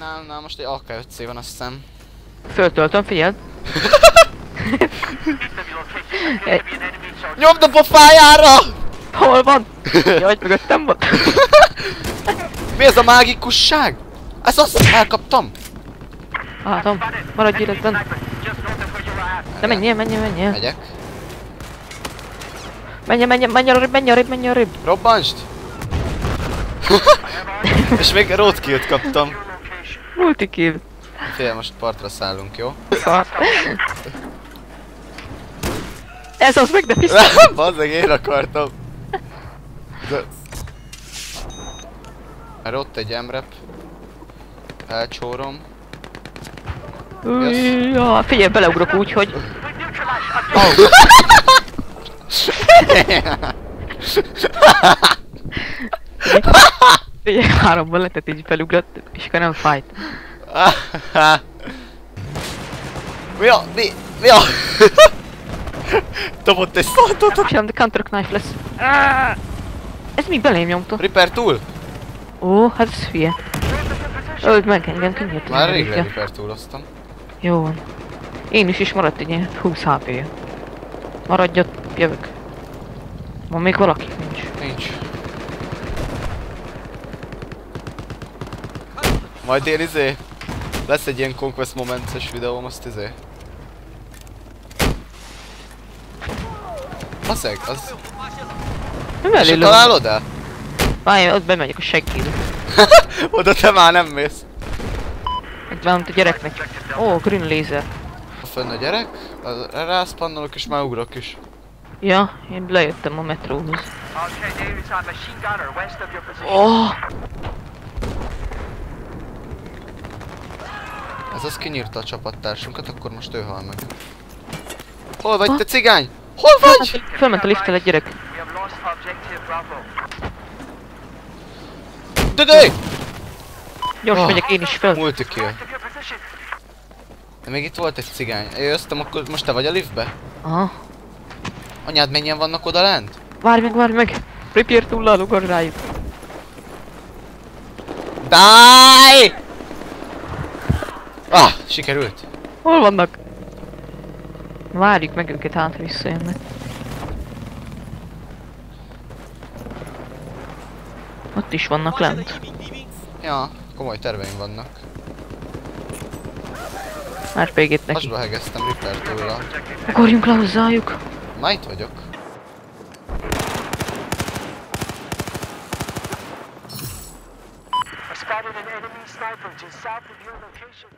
Nálam, nálam most egy AK-5C van, azt hiszem. Föltöltöm, figyeld. Nyomd a pofájára! Hol van? Jaj, mögöttem van. Mi ez a mágikusság? Ez azt elkaptam! Látom, maradj életben. De menjél, menjél, menjél. Megyek. Menjél, menjél, menjél arrébb, menjél arrébb, menjél arrébb. Robbansd! És még roadkill-t kaptam. Multikill. Fél, most partra szállunk, jó? Szar. Ez az meg, de vissza. Bazzeg, én akartam. De... Mert ott egy emrep. Elcsórom. Új, ja, figyelj, beleugrok úgy, hogy... Figyelj, háromban lehetett így felugrott, és akkor nem fájt. mi a? Mi? Mi a? Dobott egy szaltot. Sem, de counter knife lesz. Ez még belém nyomta. Reaper túl? Ó, hát ez hülye. Öld meg engem, kinyílt. Már rég Reaper túloztam. Jó van. Én is is maradt egy ilyen 20 hp -ja. Maradj ott, jövök. Van még valaki? Majd én izé... Lesz egy ilyen Conquest Moments-es videóm, azt izé... Faszeg, az... Nem elég találod el? Várj, ott bemegyek a seggébe. Oda te már nem mész. Itt van a gyereknek. Ó, green laser. Fönn a gyerek, rászpannolok és már ugrok is. Ja, én lejöttem a metróhoz. Okay, Ez az kinyírta a csapattársunkat, akkor most ő hal meg. Hol vagy te cigány? Hol vagy? Fölment a lifttel egy gyerek. Dödöj! Gyors Oh. megyek én is fel. Multikill. De még itt volt egy cigány. Jöttem, akkor most te vagy a liftbe? Aha. Anyád mennyien vannak oda lent? Várj meg, várj meg. Prepare túllal ugor rájuk. Die! Ah, sikerült. Hol vannak? Várjuk meg őket, hát visszajönnek. Ott is vannak lent. Ja, komoly terveim vannak. RPG-t neki. Hasba hegeztem Ripper túlra. Ugorjunk le hozzájuk. Már itt vagyok. An enemy sniper just south of your location.